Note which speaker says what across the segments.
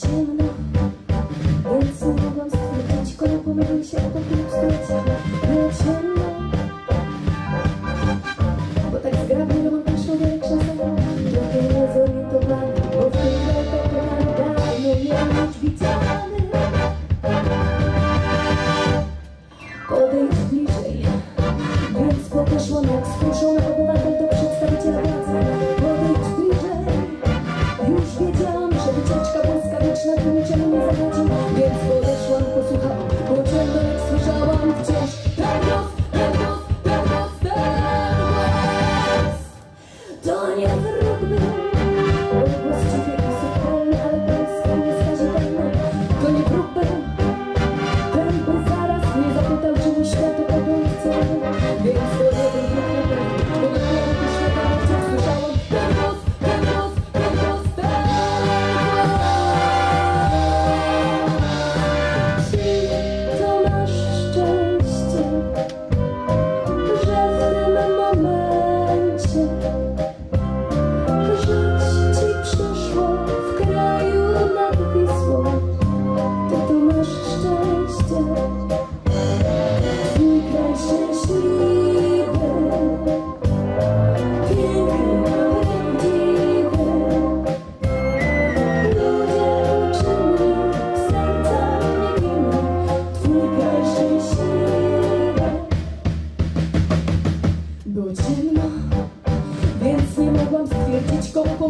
Speaker 1: Ciemno, Więc nie mogłam stwierdzić, kogo pomylił się o takim pstulecia Nieprzyjemna Bo tak zgrabnie romantyczną wiek czasem Trochę niezorientowany, bo w tym leto plan dawno miał być widziany Podejdź bliżej Więc podeszła na skruszony obywatel do przedstawiciela władzy Podejdź bliżej Już wiedziałam, że wycieczka była błyskawiczna tu niczemu nie zawodzi Więc podeszłam, posłuchałam Bo jak słyszałam wciąż Ten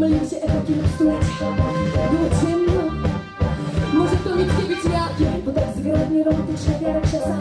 Speaker 1: помолился, это кинул Было темно, может, кто-нибудь тебе ветряки, будто загородный робот, шофер, часа.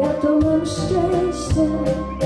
Speaker 1: Ja to mam szczęście.